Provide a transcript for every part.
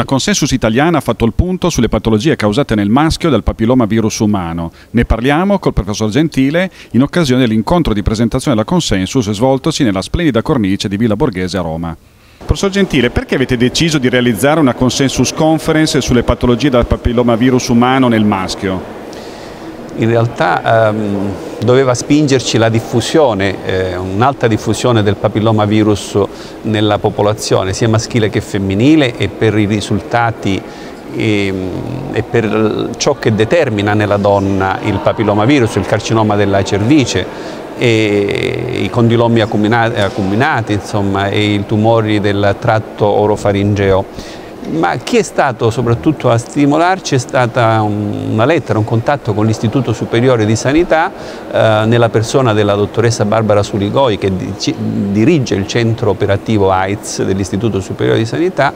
Una consensus italiana ha fatto il punto sulle patologie causate nel maschio dal papilloma virus umano. Ne parliamo col professor Gentile in occasione dell'incontro di presentazione della consensus svoltosi nella splendida cornice di Villa Borghese a Roma. Professor Gentile, perché avete deciso di realizzare una consensus conference sulle patologie dal papilloma virus umano nel maschio? In realtà ehm, doveva spingerci la diffusione, eh, un'alta diffusione del papillomavirus nella popolazione, sia maschile che femminile e per i risultati e, ehm, e per ciò che determina nella donna il papillomavirus, il carcinoma della cervice i condilomi acuminati insomma, e i tumori del tratto orofaringeo ma chi è stato soprattutto a stimolarci è stata una lettera, un contatto con l'Istituto Superiore di Sanità eh, nella persona della dottoressa Barbara Suligoi che dirige il centro operativo AIDS dell'Istituto Superiore di Sanità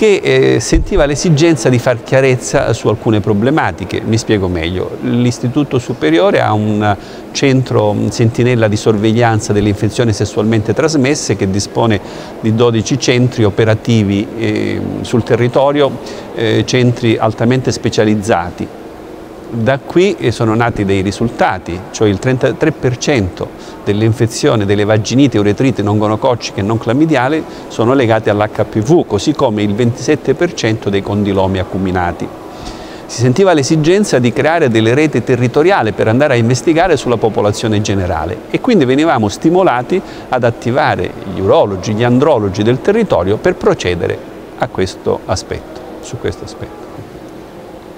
che eh, sentiva l'esigenza di far chiarezza su alcune problematiche. Mi spiego meglio. L'Istituto Superiore ha un centro sentinella di sorveglianza delle infezioni sessualmente trasmesse che dispone di 12 centri operativi eh, sul territorio, eh, centri altamente specializzati da qui sono nati dei risultati, cioè il 33% delle infezioni delle vaginite uretrite non gonococciche e non clamidiali sono legate all'HPV, così come il 27% dei condilomi acuminati. Si sentiva l'esigenza di creare delle reti territoriali per andare a investigare sulla popolazione generale e quindi venivamo stimolati ad attivare gli urologi, gli andrologi del territorio per procedere a questo aspetto, su questo aspetto.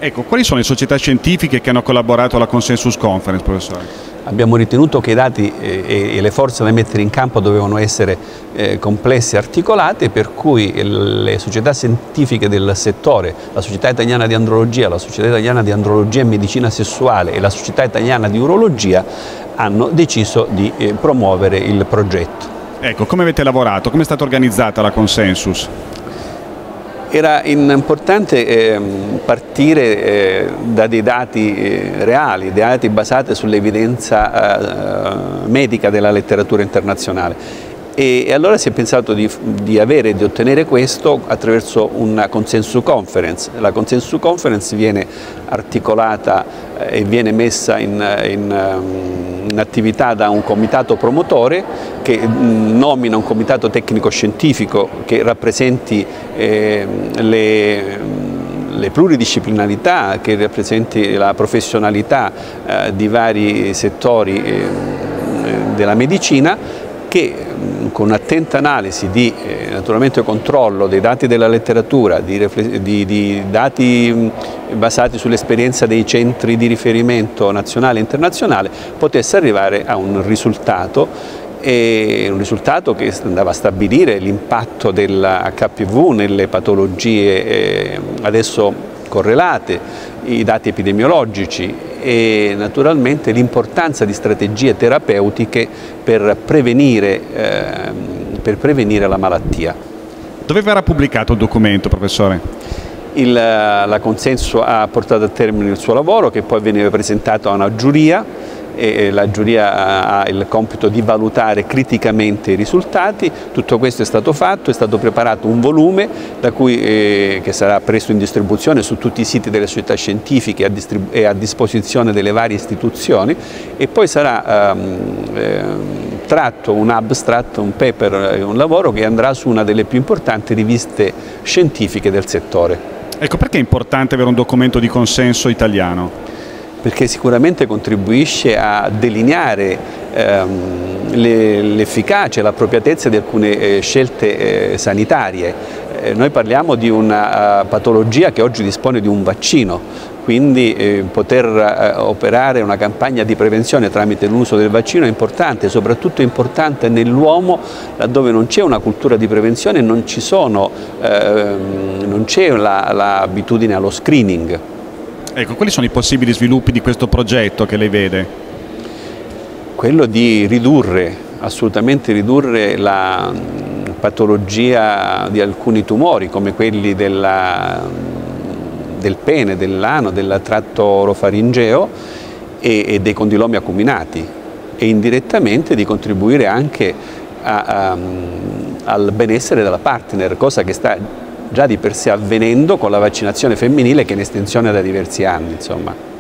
Ecco, quali sono le società scientifiche che hanno collaborato alla Consensus Conference, professore? Abbiamo ritenuto che i dati e le forze da mettere in campo dovevano essere eh, complesse e articolate, per cui le società scientifiche del settore, la Società Italiana di Andrologia, la Società Italiana di Andrologia e Medicina Sessuale e la Società Italiana di Urologia hanno deciso di eh, promuovere il progetto. Ecco, come avete lavorato? Come è stata organizzata la Consensus? Era importante eh, partire eh, da dei dati eh, reali, dei dati basati sull'evidenza eh, medica della letteratura internazionale e, e, allora si è pensato di, di avere e di ottenere questo attraverso una consensus conference. La consensus conference viene articolata eh, e viene messa in, in, ehm, in, attività da un comitato promotore che mm, nomina un comitato tecnico-scientifico che rappresenti eh, le le pluridisciplinarità, che rappresenti la professionalità eh, di vari settori eh, della medicina che con un'attenta analisi di eh, naturalmente controllo dei dati della letteratura, di, di, di dati basati sull'esperienza dei centri di riferimento nazionale e internazionale, potesse arrivare a un risultato e un risultato che andava a stabilire l'impatto dell'HPV nelle patologie eh, adesso correlate, i dati epidemiologici e naturalmente l'importanza di strategie terapeutiche per prevenire, eh, per prevenire la malattia. Dove verrà pubblicato il documento, professore? Il, la Consenso ha portato a termine il suo lavoro che poi veniva presentato a una giuria e la giuria ha il compito di valutare criticamente i risultati, tutto questo è stato fatto, è stato preparato un volume cui, eh, che sarà presto in distribuzione su tutti i siti delle società scientifiche e a disposizione delle varie istituzioni e poi sarà ehm, eh, tratto un abstract, un paper, un lavoro che andrà su una delle più importanti riviste scientifiche del settore. Ecco perché è importante avere un documento di consenso italiano? Perché sicuramente contribuisce a delineare ehm, l'efficacia e l'appropriatezza di alcune eh, scelte eh, sanitarie. Eh, noi parliamo di una uh, patologia che oggi dispone di un vaccino, quindi eh, poter eh, operare una campagna di prevenzione tramite l'uso del vaccino è importante, soprattutto è importante nell'uomo laddove non c'è una cultura di prevenzione e non ehm, c'è l'abitudine allo screening. Ecco, quali sono i possibili sviluppi di questo progetto che lei vede? Quello di ridurre, assolutamente ridurre la patologia di alcuni tumori come quelli della, del pene, dell'ano, del tratto orofaringeo e, e, dei condilomi acuminati e indirettamente di contribuire anche a, a, al benessere della partner, cosa che sta già di per sé avvenendo con la vaccinazione femminile che è in estensione da diversi anni. Insomma.